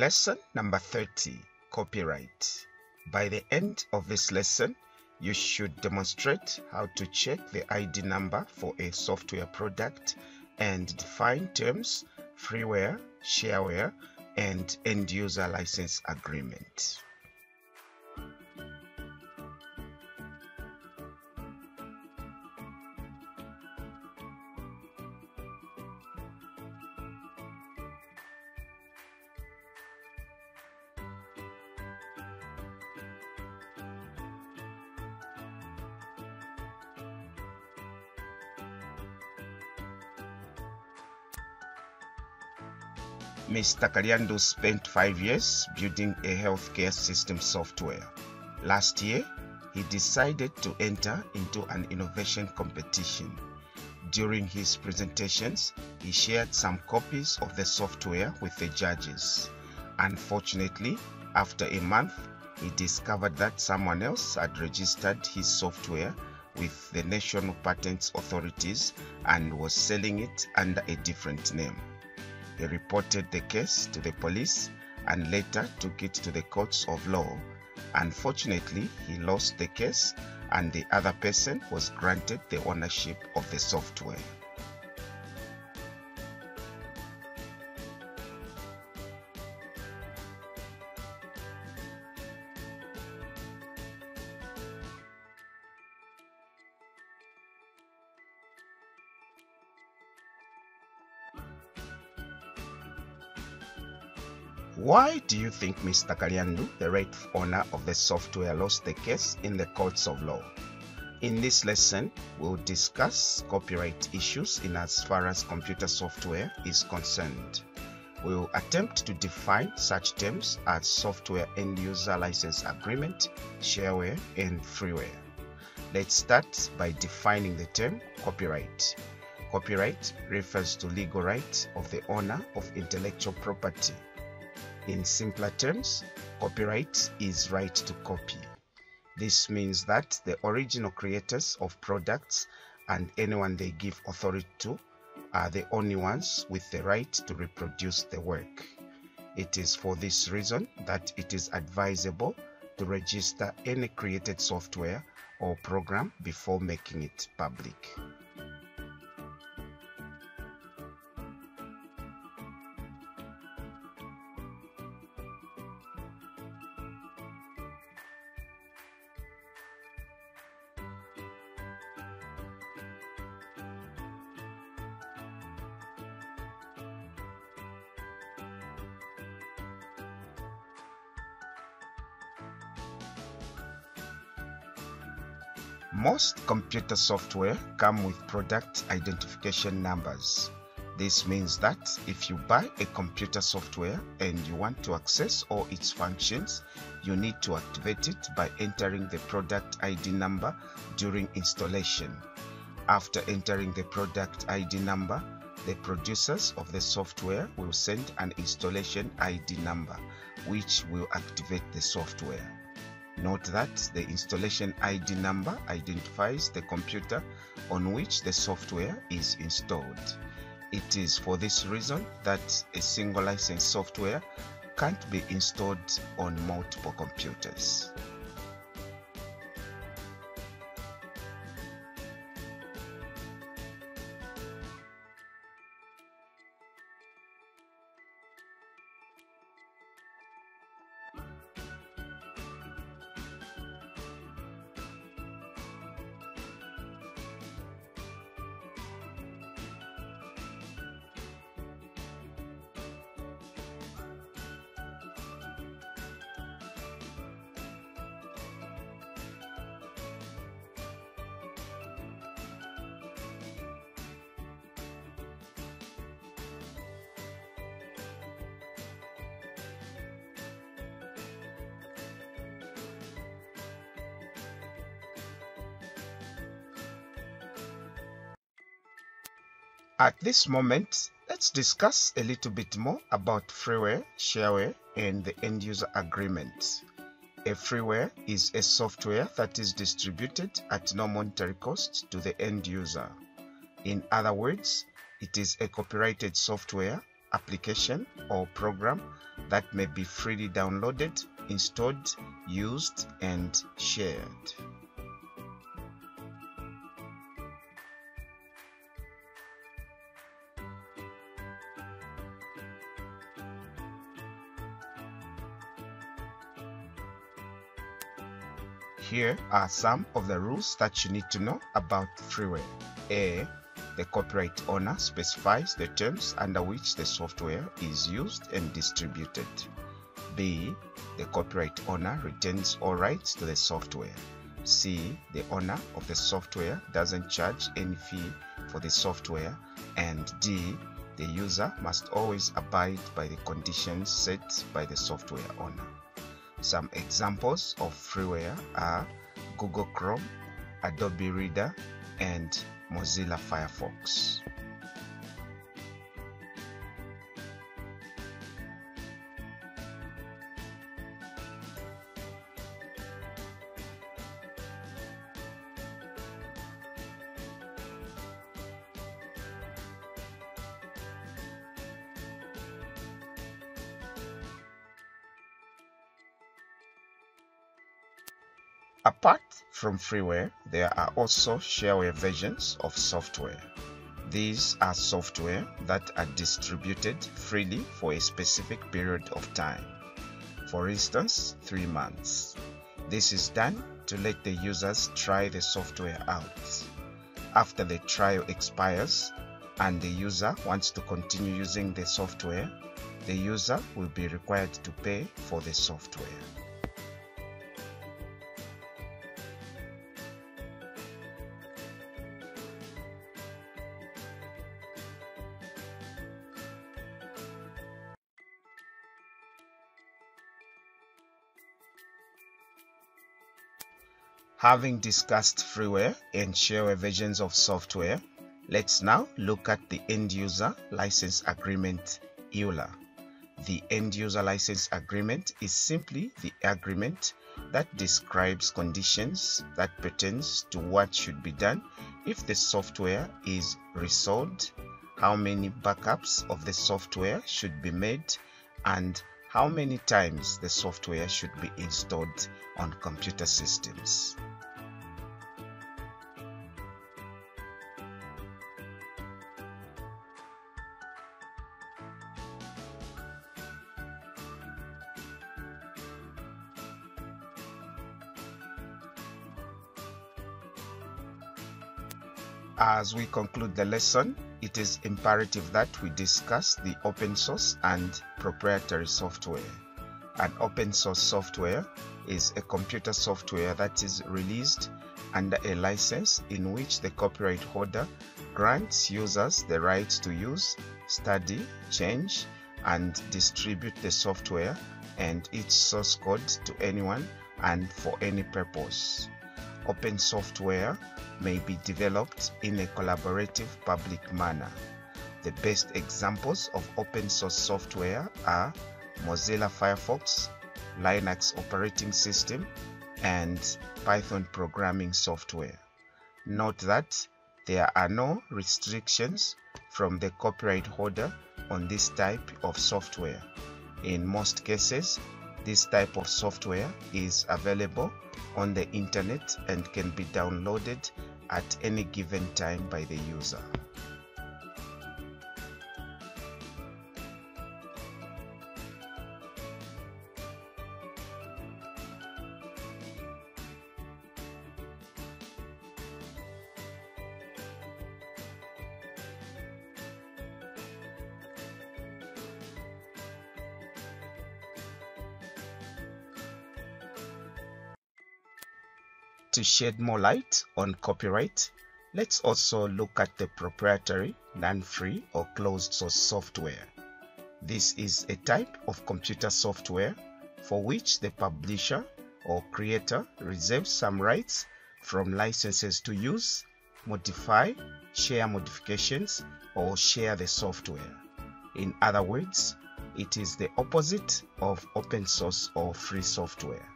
Lesson number 30 Copyright. By the end of this lesson, you should demonstrate how to check the ID number for a software product and define terms, freeware, shareware, and end user license agreement. Mr. Kariando spent five years building a healthcare system software. Last year, he decided to enter into an innovation competition. During his presentations, he shared some copies of the software with the judges. Unfortunately, after a month, he discovered that someone else had registered his software with the National Patents Authorities and was selling it under a different name. He reported the case to the police and later took it to the courts of law. Unfortunately, he lost the case and the other person was granted the ownership of the software. Why do you think Mr. Kalyandu, the rightful owner of the software, lost the case in the courts of law? In this lesson, we'll discuss copyright issues in as far as computer software is concerned. We'll attempt to define such terms as software end user license agreement, shareware, and freeware. Let's start by defining the term copyright. Copyright refers to legal right of the owner of intellectual property in simpler terms, copyright is right to copy. This means that the original creators of products and anyone they give authority to are the only ones with the right to reproduce the work. It is for this reason that it is advisable to register any created software or program before making it public. Most computer software come with product identification numbers. This means that if you buy a computer software and you want to access all its functions, you need to activate it by entering the product ID number during installation. After entering the product ID number, the producers of the software will send an installation ID number, which will activate the software. Note that the installation ID number identifies the computer on which the software is installed. It is for this reason that a single license software can't be installed on multiple computers. At this moment, let's discuss a little bit more about freeware, shareware, and the end user agreement. A freeware is a software that is distributed at no monetary cost to the end user. In other words, it is a copyrighted software, application, or program that may be freely downloaded, installed, used, and shared. Here are some of the rules that you need to know about freeware. A. The copyright owner specifies the terms under which the software is used and distributed. B. The copyright owner retains all rights to the software. C. The owner of the software doesn't charge any fee for the software. And D. The user must always abide by the conditions set by the software owner. Some examples of freeware are Google Chrome, Adobe Reader, and Mozilla Firefox. Apart from freeware, there are also shareware versions of software. These are software that are distributed freely for a specific period of time. For instance, three months. This is done to let the users try the software out. After the trial expires and the user wants to continue using the software, the user will be required to pay for the software. Having discussed freeware and shareware versions of software, let's now look at the End User License Agreement EULA. The End User License Agreement is simply the agreement that describes conditions that pertains to what should be done if the software is resold, how many backups of the software should be made, and how many times the software should be installed on computer systems. As we conclude the lesson, it is imperative that we discuss the open source and proprietary software. An open source software is a computer software that is released under a license in which the copyright holder grants users the rights to use, study, change, and distribute the software and its source code to anyone and for any purpose. Open software may be developed in a collaborative public manner. The best examples of open source software are Mozilla Firefox, Linux operating system, and Python programming software. Note that there are no restrictions from the copyright holder on this type of software. In most cases, this type of software is available on the internet and can be downloaded at any given time by the user. To shed more light on copyright, let's also look at the proprietary, non-free or closed source software. This is a type of computer software for which the publisher or creator reserves some rights from licenses to use, modify, share modifications, or share the software. In other words, it is the opposite of open source or free software.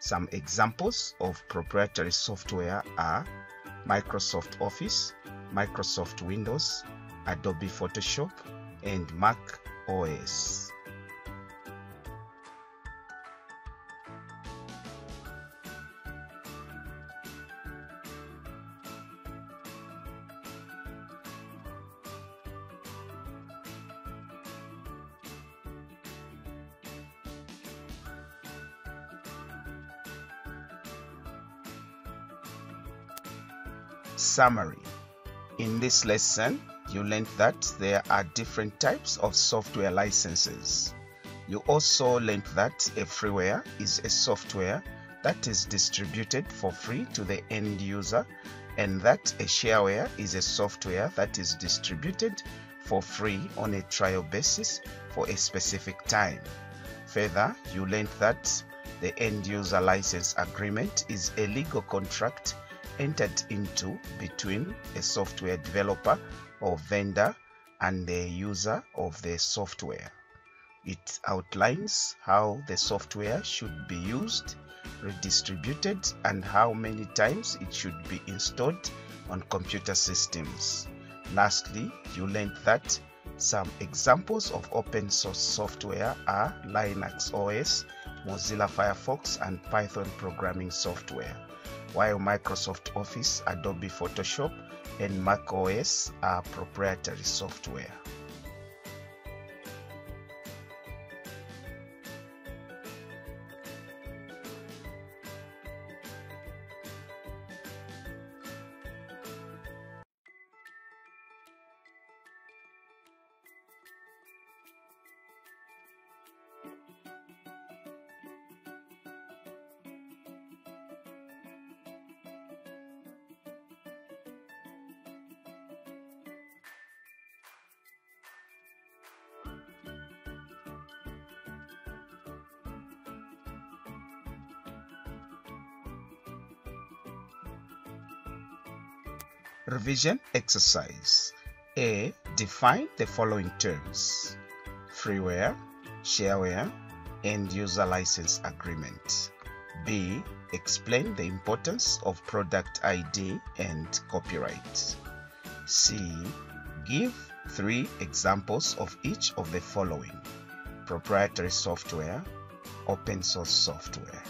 Some examples of proprietary software are Microsoft Office, Microsoft Windows, Adobe Photoshop, and Mac OS. Summary In this lesson, you learned that there are different types of software licenses. You also learned that a freeware is a software that is distributed for free to the end user and that a shareware is a software that is distributed for free on a trial basis for a specific time. Further, you learned that the end user license agreement is a legal contract entered into between a software developer or vendor and the user of the software. It outlines how the software should be used, redistributed, and how many times it should be installed on computer systems. Lastly, you learned that some examples of open source software are Linux OS, Mozilla Firefox, and Python programming software, while Microsoft Office, Adobe Photoshop, and Mac OS are proprietary software. Revision exercise. A. Define the following terms freeware, shareware, end user license agreement. B. Explain the importance of product ID and copyright. C. Give three examples of each of the following proprietary software, open source software.